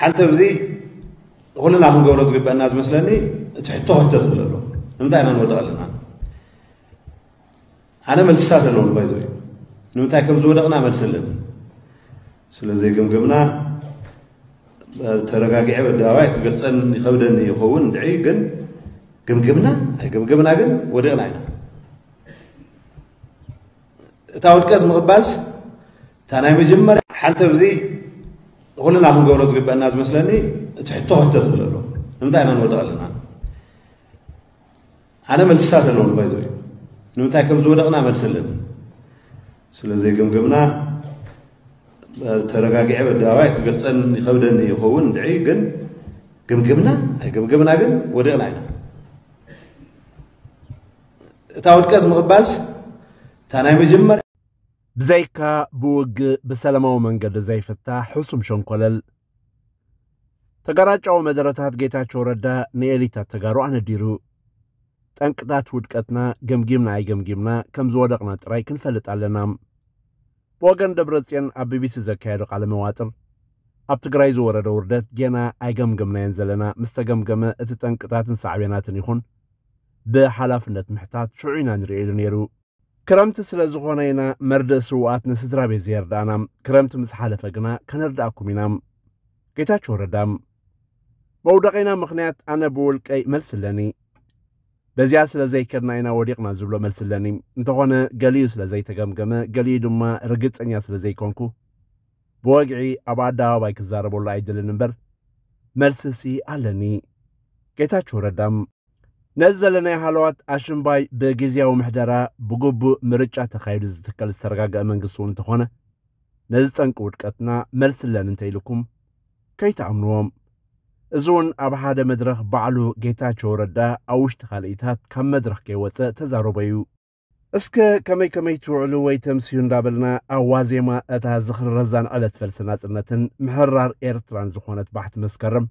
ሓንቲ ብዚ ኩልና ክንገብሮ ዝግበአና ዝመስለኒ እቲ ሕቶ ክልተ ዝብል ኣሎ ንምንታይ ኢና ንወድቕ ኣለና ኣነ መልስታት ኣለዎ ባይዞ እዩ ንምንታይ ከም ዝወደቕና መልሲ ኣለኒ ስለዘይገምገምና ተረጋጊዐ በደባባይ ክገልፀን ይከብደኒ ይኸውን ድዒ ግን ግምግምና ኣይገምገምና ግን ወዲቕና ኢና እታ ውድቀት ምቕባልስ እታ ናይ መጀመርያ ሓንቲ ብዚ ኩልና ክንገብሮ ዝግበአና ዝመስለኒ እቲ ሕቶ ክልተ ዝብል ኣሎ ንምንታይ ኢና ንወድቕ ኣለና ኣነ መልስታት ኣለዎ ባይዞ እዩ ንምንታይ ከም ዝወደቕና መልሲ ኣለኒ ስለዘይገምገምና ተረጋጊዐ በደባባይ ክገልፀን ይከብደኒ ይኸውን ድዒ ግን ግምግምና ኣይገምገምና ግን ወዲቕና ኢና እታ ውድቀት ምቕባልስ እታ ናይ መጀመርያ ብዘይካ ብውግእ ብሰላማዊ መንገዲ ዘይፍታሕ ሕሱም ሸንኮለል ተጋራጫዊ መደረታት ጌታቸው ረዳ ንኤሊታት ተጋሩ ኣነዲሩ ጠንቅታት ውድቀትና ገምጊምና ኣይገምጊምና ከም ዝወደቕና ጥራይ ክንፈልጥ ኣለና ብወገን ደብረጽዮን ኣብ ቢቢሲ ዘካየዱ ቃለ መዋጥር ኣብ ትግራይ ዝወረደ ውርደት ጌና ኣይገምገምናየን ዘለና ምስ ተገምገመ እቲ ጠንቅታትን ሳዕቤናትን ይኹን ብሓላፍነት ምሕታት ሽዑ ኢና ንሪኦ ኢሉ ነይሩ ክረምቲ ስለ ዝኾነ ኢና መርድእ ስውኣት ንስድራ ቤት ዘየርዳእና ክረምቲ ምስ ሓለፈ ግና ከነርዳእኩም ኢና ጌታቸው ረዳም መውደቐና ምኽንያት ኣነ ብውልቀይ መልሲ ኣለኒ። በዚያ ስለ ዘይከድና ኢና ወዲቕና ዝብሎ መልሲ ኣለኒ። እንተኾነ ገሊኡ ስለ ዘይተገምገመ ገሊኡ ድማ ርግፀኛ ስለ ዘይኮንኩ ብወግዒ ኣብ ኣደባባይ ክዛረበሉ ኣይድልን እምበር። መልሲ ሲ ኣለኒ። ጌታቸው ረዳም ነዚ ዘለናይ ሃለዋት ኣሽምባይ ብግዜያዊ ምሕደራ ብግቡእ ምርጫ ተኻይዱ ዝትከል ዝተረጋግአ መንግስቲ እውን እንተኾነ ነዚ ጠንቂ ውድቀትና መልሲ ኣለኒ እንተኢልኩም ከይተኣምንዎም። እዚ እውን ኣብ ሓደ መድረኽ ባዕሉ ጌታቸው ረዳ ኣብ ውሽጢ ካልኢታት ካብ መድረኽ ከይወፀእ ተዛረበ እዩ። እስከ ከመይ ከመይ ትውዕሉ ወይ ተምስዩ እንዳበልና ኣብ ዋዜማ እታ ዝኽሪ ዕለት ፈልሲ ናጽነትን ምሕራር ኤርትራን ዝኾነት ባሕቲ መስከረም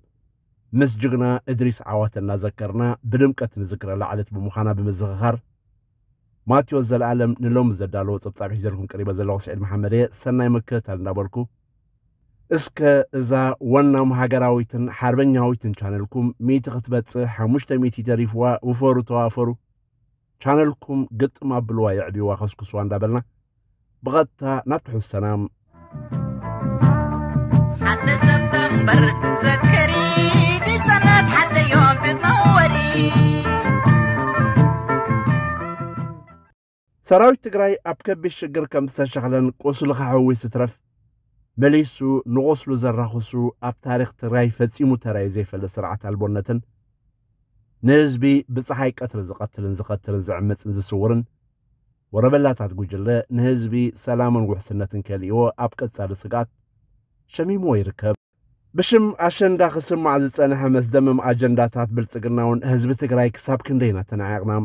مسجقنا إدريس عواتنا ذكرنا بدمكة نذكر لعلت بمخانا بمزغخر ما توزل العالم نلوم زدالو تبطعب حزيركم قريبا زلو سعيد محمدية سنة مكة نبركو اسك إذا وأنا مهاجر عويتن حربن عويتن چانلكم ميت غتبت حموشتا ميتي تريفوا وفورو توافرو چانلكم قط ما بلوا يعبي واخسكو سوان دابلنا بغتا نبتحو السلام حتى سبتمبر تسكر ሰራዊት ትግራይ ኣብ ከቢድ ሽግር ከም ዝተሸኽለን ቁስሉ ካሕዊ ስትረፍ መሊሱ ንቑስሉ ዘራኽሱ ኣብ ታሪክ ትግራይ ፈጺሙ ተራዩ ዘይፈልጥ ስርዓት ኣልቦነትን ንህዝቢ ብፀሓይ ቀትሪ ዝቐትልን ዝኸትልን ዝዕምፅን ዝስውርን ወረበላታት ጉጅለ ንህዝቢ ሰላምን ውሕስነትን ከልእዎ ኣብ ቀጻሊ ስጋት ሸሚምዎ ይርከብ ብሽም ኣሸንዳ ክስማዕ ዝጸንሐ መስደመም ኣጀንዳታት ብልጽግና እውን ህዝቢ ትግራይ ክሳብ ክንደይና ተናዓቕና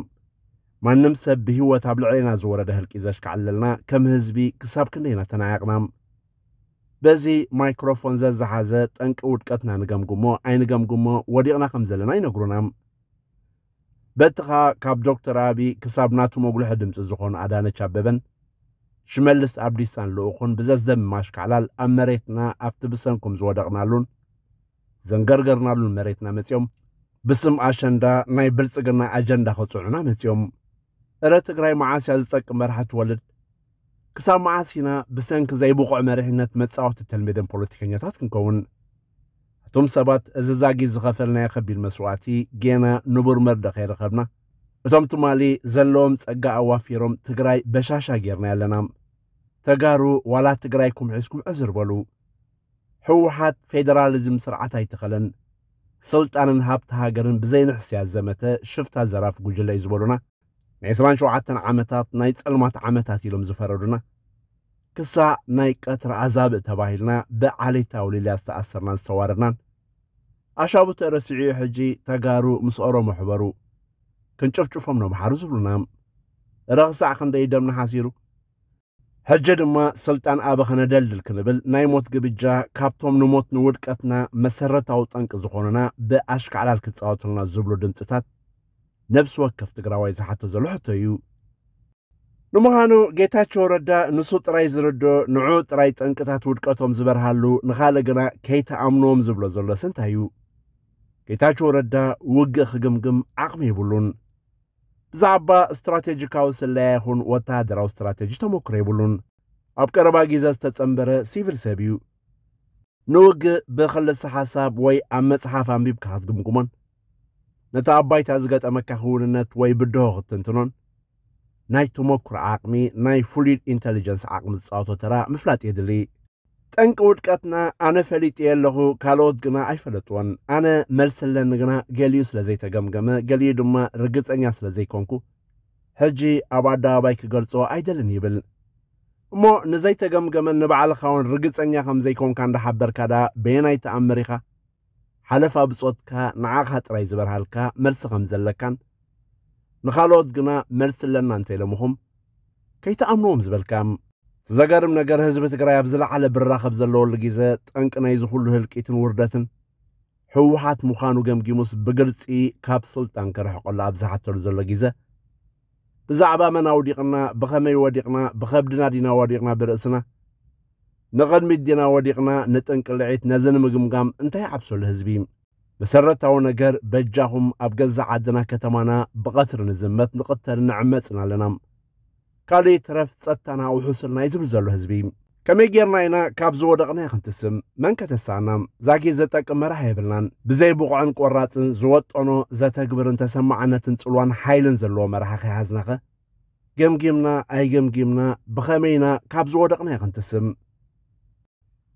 ማንም ሰብ ብህይወት ኣብ ልዕልና ዝወረደ ህልቂ ዘሽክዓለልና ከም ህዝቢ ክሳብ ክንደይና ተናዓቕና በዚ ማይክሮፎን ዘዝሓዘ ጠንቂ ውድቀትና ንገምግሞ ኣይንገምግሞ ወዲቕና ከም ዘለና ይነግሩና በትኻ ካብ ዶክተር ኣብዪ ክሳብ ናቱ መጉልሒ ድምፂ ዝኾኑ ኣዳነች ኣበበን ሽመልስ ኣብዲሳን ልኡኹን ብዘዝደም ማሽካዕላል ኣብ መሬትና ኣብቲ ብሰንኩም ዝወደቕናሉን ዘንገርገርናሉን መሬትና መፂኦም ብስም ኣሸንዳ ናይ ብልጽግና ኣጀንዳ ከጽዑና መፂኦም እረ ትግራይ መዓስያ ዝጠቅም መርሒ ትወልድ ክሳብ መዓስ ኢና ብሰንኪ ዘይብቑዕ መሪሕነት መጻወቲ ተልሚድን ፖለቲከኛታት ክንከውን እቶም ሰባት እዚ ዛጊ ዝኸፈልናዮ ከቢድ መስዋዕቲ ጌና ንቡር መርደኽ ይረኸብና እቶም ትማሊ ዘለዎም ጸጋ ኣዋፊሮም ትግራይ በሻሻ ጌርና ኣለና ተጋሩ ዋላ ትግራይ ኩምሒስኩም ዕዝር በሉ ሕወሓት ፌደራሊዝም ስርዓት ኣይትኸለን ስልጣንን ሃብቲ ሃገርን ብዘይንሕስያ ዘመተ ሽፍታ ዘራፍ ጉጅለ እዩ ዝበሉና ናይ 27 ዓመታት ናይ ጸልማት ዓመታት ኢሎም ዝፈረዱና ክሳዕ ናይ ቀትሪ ኣዛብእ ተባሂልና ብዓሌታ ውሊልያ ዝተኣሰርናን ዝተዋረድናን ኣሻቡ ተረሲዑ ሕጂ ተጋሩ ምስ ኦሮሞ ሕበሩ ክንጭፍጭፎም ነምሓሩ ዝብሉና ረኽሳዕ ክንደይ ደምና ሓሲሩ ሕጂ ድማ ስልጣን ኣበ ኸነደልድል ክንብል ናይ ሞት ግብጃ ካብቶም ንሞት ንውድቀትና መሰረታዊ ጠንቂ ዝኾኑና ብኣሽከዕላል ክፃወቱልና ዝብሉ ድምፅታት ነብሲ ወከፍ ትግራዋይ ዝሓቶ ዘሎ ሕቶ እዩ። ንምዃኑ ጌታቸው ረዳ ንሱ ጥራይ ዝርዶ ንዑ ጥራይ ጠንቅታት ውድቀቶም ዝበርሃሉ ንኻልእ ግና ከይተኣምኖም ዝብሎ ዘሎስ እንታይ እዩ? ጌታቸው ረዳ ውግእ ክግምግም ዓቕሚ የብሉን ብዛዕባ እስትራቴጂካዊ ስለያ ይኹን ወተሃደራዊ እስትራቴጂ ተመክሮ የብሉን ኣብ ቀረባ ግዜ ዝተጸንበረ ሲቪል ሰብ እዩ። ንውግእ ብኽልሲ ሓሳብ ወይ ኣብ መጽሓፍ ኣንቢብካ ክትግምግሞን ነቲ ኣብ ባይታ ዝገጠመካ ክውንነት ወይ ብድሆ ክትንትኖን ናይ ተመክሮ ዓቕሚ ናይ fluid intelligence ዓቕሚ ዝፃወቶ ተራ ምፍላጥ የድሊ። ጠንቂ ውድቀትና ኣነ ፈሊጥየ ኣለኹ ካልኦት ግና ኣይፈለጥዎን። ኣነ መልስለኒ ግና ገሊኡ ስለ ዘይተገምገመ ገሊኡ ድማ ርግፀኛ ስለ ዘይኮንኩ ሕጂ ኣብ ኣደባባይ ክገልጾ ኣይደልን ይብል። እሞ ንዘይተገምገመን ንባዕልኻ እውን ርግፀኛ ከም ዘይኮንካ እንዳሓበርካ ዳ በየናይ ተኣምር ኢኻ ሓለፋ ብጾትካ ንዓኻ ጥራይ ዝበርሃልካ መልሲ ከም ዘለካን ንኻልኦት ግና መልሲ ኣለና እንተኢሎምኹም ከይተኣምንዎም ዝበልካም ዘገርም ነገር ህዝቢ ትግራይ ኣብ ዝለዓለ ብራኸብ ዘለወሉ ግዜ ጠንቂ ናይ ዝኹሉ ህልቂትን ውርደትን ህወሓት ምዃኑ ገምጊሙስ ብግልፂ ካብ ስልጣን ክርሕቐሉ ኣብ ዝሓተሉ ዘሎ ግዜ ብዛዕባ መና ወዲቕና ብኸመይ ወዲቕና ብከብድና ዲና ወዲቕና ብርእስና ንቕድሚት ዲና ወዲቕና ንጥንቂ ልዒት ነዚ ንምግምጋም እንታይ ዓብሰሉ ህዝቢ መሰረታዊ ነገር በጃኹም ኣብ ገዛ ዓድና ከተማና ብቐትሪ ንዝመት ንቕተል ንዕመፅን ኣለና። ካልእ ተረፍ ጸጥታና ውሑስልና ዝብል ዘሎ ህዝቢ። ከመይ ጌርና ኢና ካብ ዝወደቕና ክንትስም መን ከተሳና ዛጊ ዘጠቅም መራሕ የብልናን። ብዘይ ብቑዕን ቆራፅን ዝወጠኖ ዘተግብርን ተሰማዕነትን ጽልዋን ሓይልን ዘለዎ መራሒ ከይሃዝናኸ ገምጊምና ኣይገምጊምና ብኸመይና ካብ ዝወደቕና ክንትስም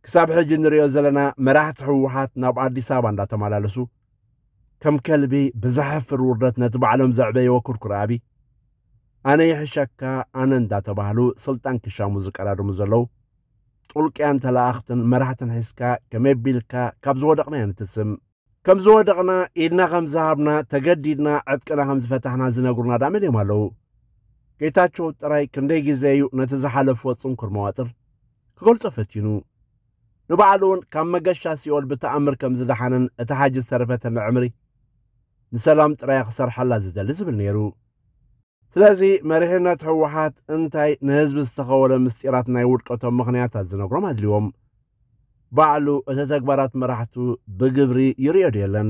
ክሳብ ሕጂ እንሪኦ ዘለና መራሕቲ ሕወሓት ናብ ኣዲስ ኣበባ እንዳተመላለሱ ከም ከልቢ ብዘሕፍር ውርደት ነቲ ባዕሎም ዘዕበይዎ ኩርኩር ኣቢ ኣነ ይሕሸካ ኣነ እንዳተባህሉ ስልጣን ክሻሙ ዝቀዳድሙ ዘለዉ ጡልቅያን ተላኣኽትን መራሕትን ሒዝካ ከመይ ኣቢልካ ካብ ዝወደቕና ንትስም ከም ዝወደቕና ኢድና ከም ዝሃብና ተገዲድና ዕጥቅና ከም ዝፈታሕና ዝነግሩና ዳ መን እዮም ኣለዉ ጌታቸው ጥራይ ክንደይ ግዜ እዩ ነቲ ዝሓለፍዎ ጽንኩር መዋጥር? ክገልጾ ፈቲኑ ንባዕሉ እውን ካብ መገሻ ሲኦል ብተኣምር ከም ዝደሓነን እቲ ሓጂ ዝተረፈተን ዕምሪ ንሰላም ጥራይ ክሰርሓላ ዝደሊ ዝብል ነይሩ። ስለዚ መሪሕነት ሕወሓት እንታይ ንህዝቢ ዝተኸወለ ምስጢራት ናይ ውድቀቶም ምኽንያታት ዝነግሮም ኣድልዎም ባዕሉ እቲ ተግባራት መራሕቱ ብግብሪ ይርዮ ድየለን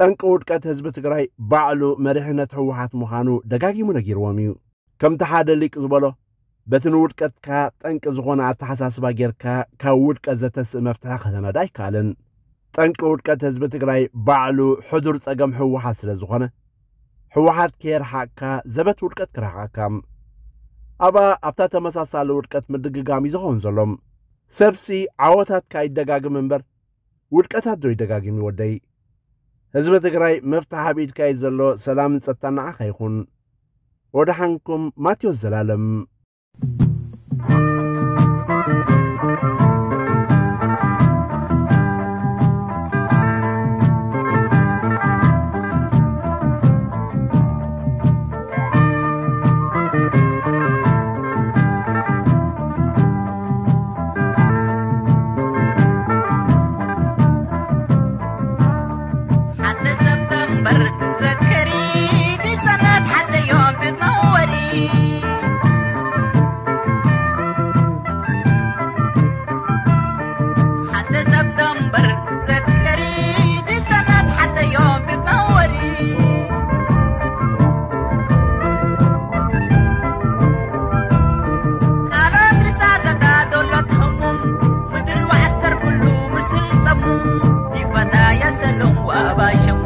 ጠንቂ ውድቀት ህዝቢ ትግራይ ባዕሉ መሪሕነት ሕወሓት ምዃኑ ደጋጊሙ ነጊርዎም እዩ። ከምቲ ሓደ ሊቅ ዝበሎ በቲ ንውድቀትካ ጠንቂ ዝኾነ ኣተሓሳስባ ጌርካ ካብ ውድቀት ዘተስእ መፍትሒ ከተነዳ ኣይከኣልን። ጠንቂ ውድቀት ህዝቢ ትግራይ ባዕሉ ሕዱር ጸገም ሕወሓት ስለ ዝኾነ ሕወሓት ከየርሓቕካ ዘበት ውድቀት ክረሕቐካ ኣባ ኣብታ ተመሳሳሊ ውድቀት ምድግጋም እዩ ዝኸውን ዘሎም ሰብሲ ዓወታትካ ይደጋግም እምበር ውድቀታት ዶ ይደጋግም ይወደይ? ህዝቢ ትግራይ መፍትሒ ኣብ ኢድካ እዩ ዘሎ ሰላምን ጸጥታን ንዓኻ ይኹን። ወድሓንኩም ማቴዎስ ዘላለም Thank you 龙娃娃想。